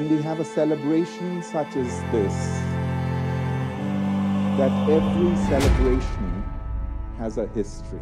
when we have a celebration such as this, that every celebration has a history.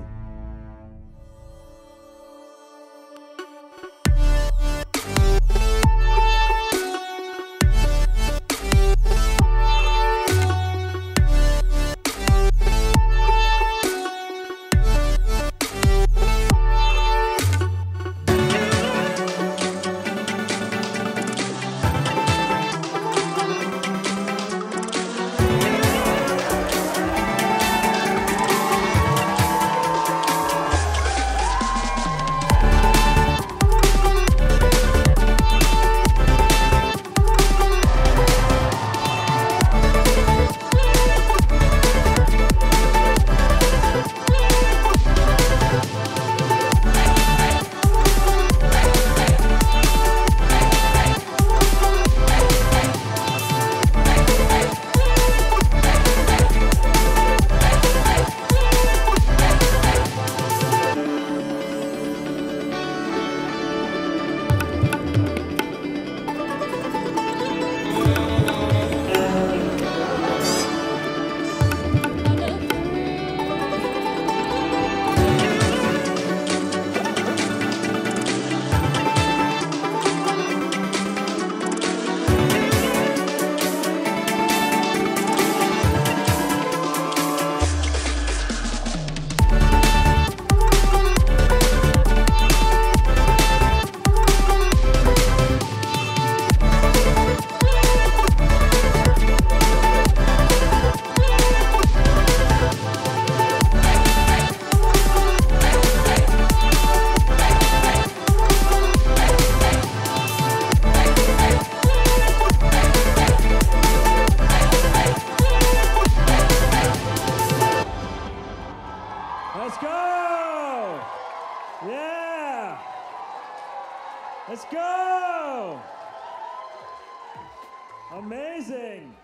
Amazing!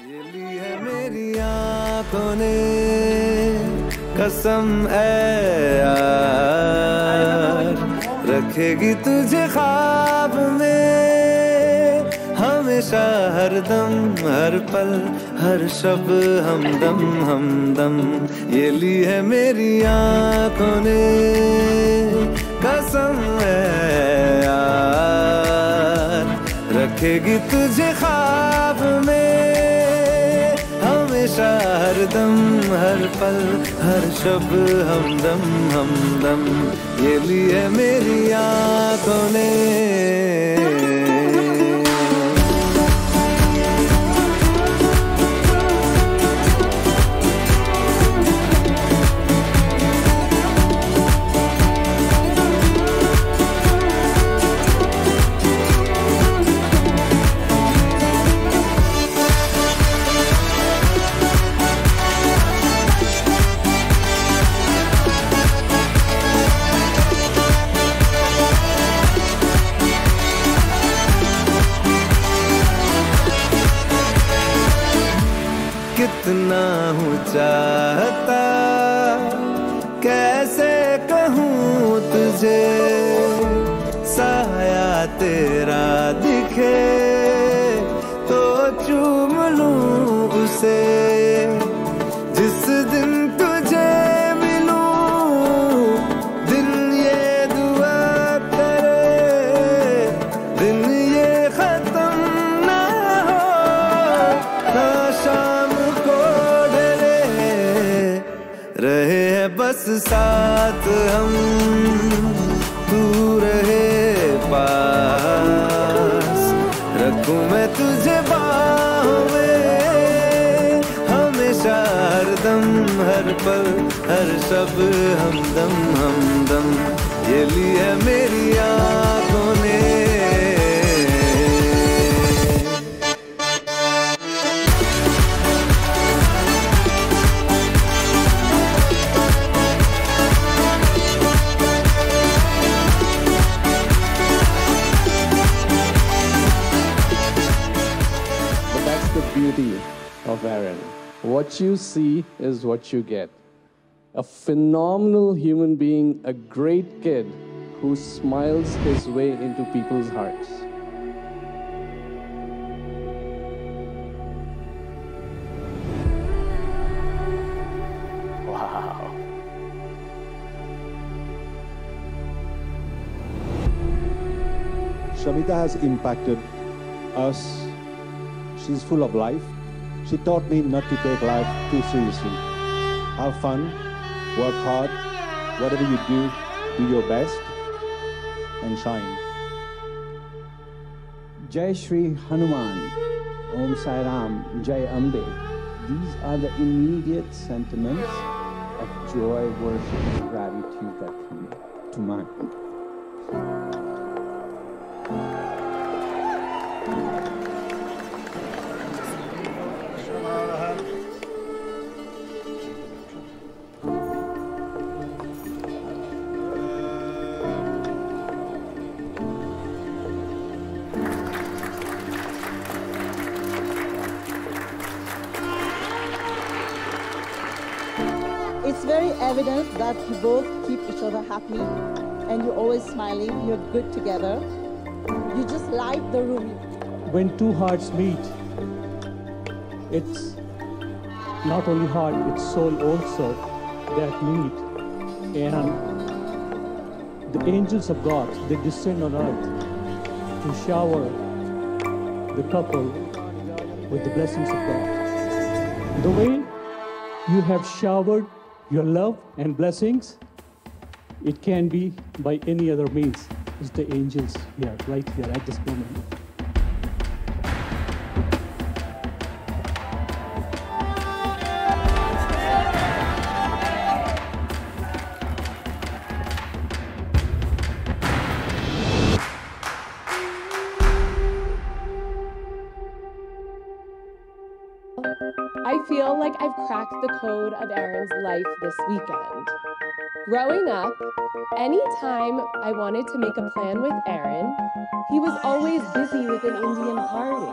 ये ली है मेरी आंखों ने कसम है यार रखेगी तुझे ख्वाब में हमेशा हर दम हर पल हर शब हमदम हमदम ये ली है मेरी आंखों ने कसम है यार रखेगी तुझे ख्वाब में, हमेशा हर दम, हर पल, हर शब हमदम हमदम ये लिए मेरी आँखों ने। कितना हूँ चाहता। कैसे कहूँ तुझे? साया तेरा दिखे। हम तू रहे पास। रखूँ मैं तुझे बाहों में। हमेशा हर दम, हर पल, हर शब हमदम हमदम ये लिए मेरी आँखों what you see is what you get. A phenomenal human being, a great kid who smiles his way into people's hearts. Wow. Shamita has impacted us. She's full of life. She taught me not to take life too seriously. Have fun, work hard, whatever you do, do your best, and shine. Jai Shri Hanuman, Om Sai Ram, Jai Ambe. These are the immediate sentiments of joy, worship, and gratitude that come to mind. It's very evident that you both keep each other happy and you're always smiling, you're good together. You just light the room. When two hearts meet, it's not only heart, it's soul also that meet. And the angels of God, they descend on earth to shower the couple with the blessings of God. The way you have showered your love and blessings, it can be by any other means. It's the angels here, right here at this moment. Cracked the code of Aaron's life this weekend. Growing up, anytime I wanted to make a plan with Aaron, he was always busy with an Indian party.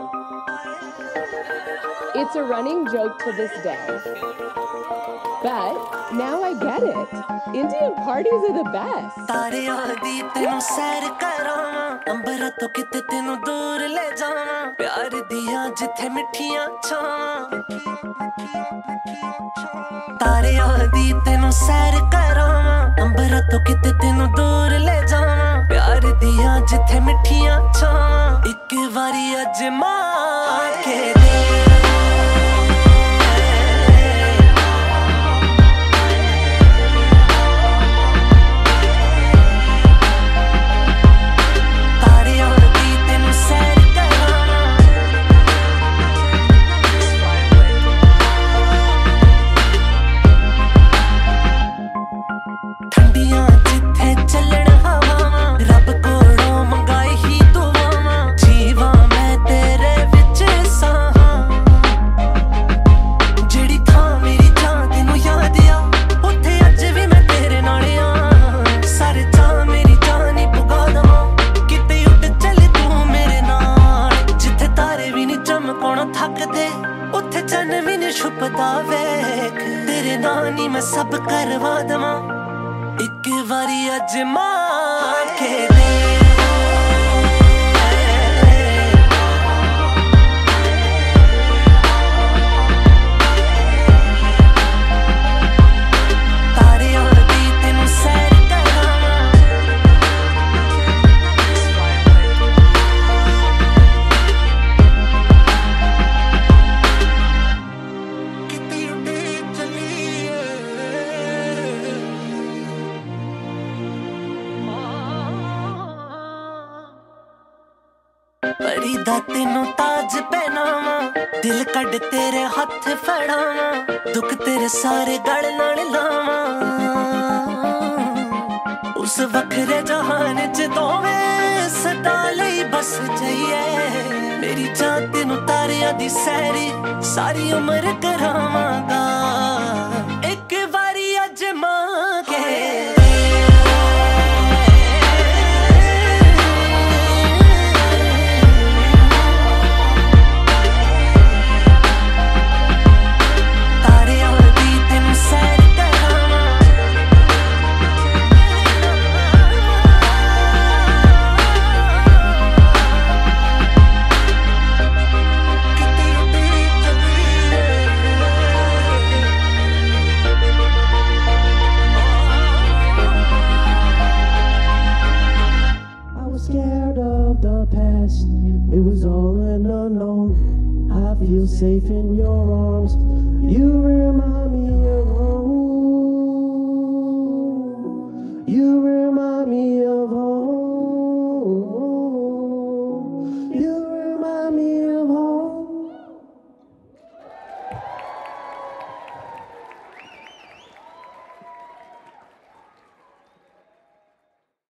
It's a running joke to this day. But now I get it. Indian parties are the best. ਤਾਰਿਆਂ ਦੀ ਤੈਨੂੰ ਸੈਰ ਕਰਾਵਾਂ ਅੰਬਰਾਂ ਤੋਂ ਕਿਤੇ ਤੈਨੂੰ ਦੂਰ ਲੈ ਜਾਵਾਂ ਪਿਆਰ ਦੀਆਂ ਜਿੱਥੇ ਮਿੱਠੀਆਂ ਛਾਵਾਂ ਤਾਰਿਆਂ ਦੀ ਤੈਨੂੰ ਸੈਰ ਕਰਾਵਾਂ ਅੰਬਰਾਂ ਤੋਂ ਕਿਤੇ ਤੈਨੂੰ ਦੂਰ ਲੈ ਜਾਵਾਂ ਪਿਆਰ ਦੀਆਂ ਜਿੱਥੇ ਮਿੱਠੀਆਂ ਛਾਵਾਂ ਇੱਕ ਵਾਰੀ ਅਜਮਾ ਕੇ ਦੇ ਵੀ ਨਹੀਂ ਚਮਕਣਾ ਥੱਕਦੇ? ਉੱਥੇ ਚੰਨ ਵੀ ਨਹੀਂ ਛੁਪਦਾ ਵੇਖ। ਤੇਰੇ ਨਾਲ ਨਹੀਂ ਮੈਂ ਸਭ ਕਰਵਾ ਦਵਾਂ। ਇੱਕ ਵਾਰੀ ਅਜਮਾ ਕੇ ਦੇ। ਪਰੀ ਦਾ ਤੈਨੂੰ ਤਾਜ ਪਹਿਨਾਵਾਂ। ਦਿਲ ਕੱਢ ਤੇਰੇ ਹੱਥ ਫੜਾਵਾਂ। ਦੁੱਖ ਤੇਰੇ ਸਾਰੇ ਗਲ ਨਾਲ ਲਾਵਾਂ। ਉਸ ਵੱਖਰੇ ਜਹਾਨ ਚ ਦੋਵੇਂ ਸਦਾ ਲਈ ਬਸ ਜਾਈਏ। ਮੇਰੀ ਜਾਨ ਤੈਨੂੰ ਤਾਰਿਆਂ ਦੀ ਸੈਰੀ, ਸਾਰੀ ਉਮਰ ਕਰਾਵਾਂਗਾ।